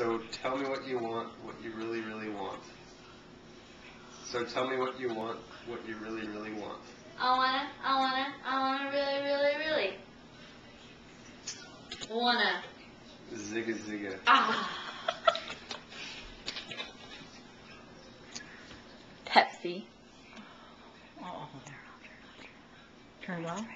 So tell me what you want, what you really, really want. So tell me what you want, what you really, really want. I wanna, I wanna, I wanna really, really, really. Wanna. Zigga zigga. Ah. Pepsi. Oh, turned off.